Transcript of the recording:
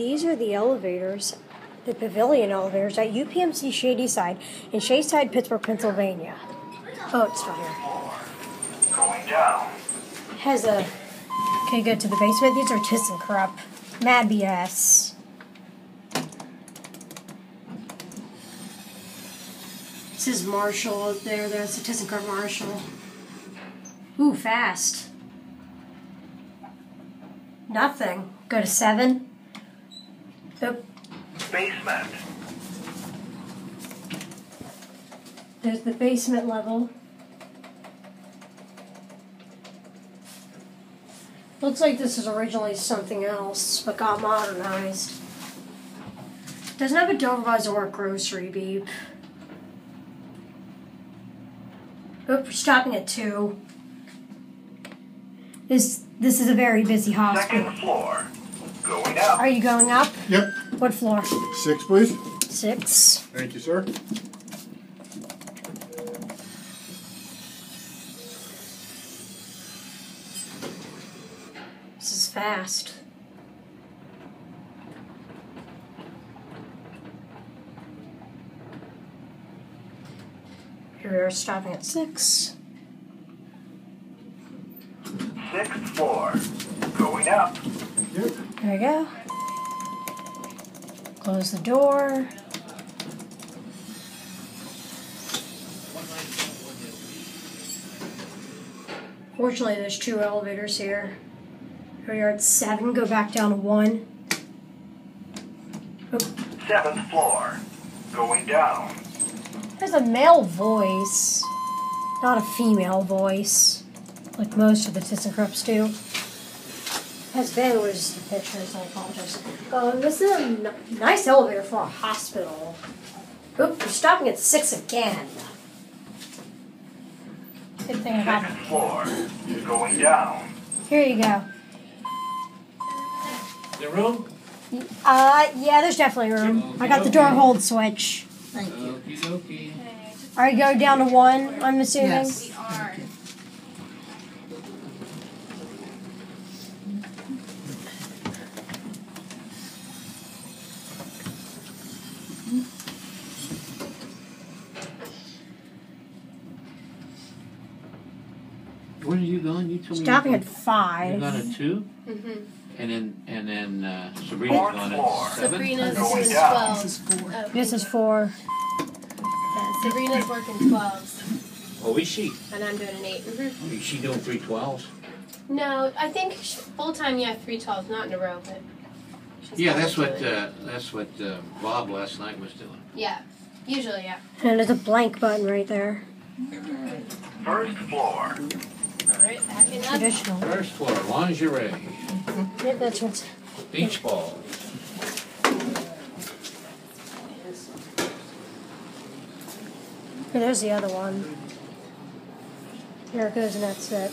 these are the elevators, the pavilion elevators at UPMC Shadyside in Shadyside, Pittsburgh, Pennsylvania. Oh, it's still here. Going down. Has a. Okay, go to the basement. These are ThyssenKrupp. Mad BS. This is Marshall there. That's the ThyssenKrupp Marshall. Ooh, fast. Nothing. Go to seven. Basement. There's the basement level. Looks like this is originally something else, but got modernized. Doesn't have a door visor or grocery beep. Oop, we're stopping at two. This this is a very busy hospital. Second floor. Going. Are you going up? Yep. What floor? Six, please. Six. Thank you, sir. This is fast. Here we are stopping at six. Sixth floor. Going up. There we go. Close the door. Fortunately, there's two elevators here. Here we are at seven. Go back down to one. Oop. Seventh floor. Going down. There's a male voice, not a female voice, like most of the ThyssenKrupps do. Has been was the pictures, I apologize. Um, this is a n- nice elevator for a hospital. Oop, we're stopping at six again. Good thing I got Sixth floor. Going down. Here you go. The room? Uh, yeah, there's definitely room. I got the door hold switch. Thank you. Okie dokie. Alright, go down to one, I'm assuming. Yes. Where are you going? You told me. Stopping you're at going- You're five. going at two? Mm-hmm. And then, and then uh, Sabrina's Fourth going floor. at seven? Sabrina's Going working down. twelve. This is four. Oh, This is four. yeah, Sabrina's working twelves, Oh, is she? and I'm doing an 8 Mm-hmm. Is she doing three twelves? No, I think full time. Yeah, three twelves, not in a row, but. Yeah, that's what, uh, that's what uh, Bob last night was doing. Yeah, usually yeah. And there's a blank button right there. First floor. All right, backing up. Traditional. First floor, lingerie, Yep, that's what's. beach. Here, there's the other one. There it goes, and that's it.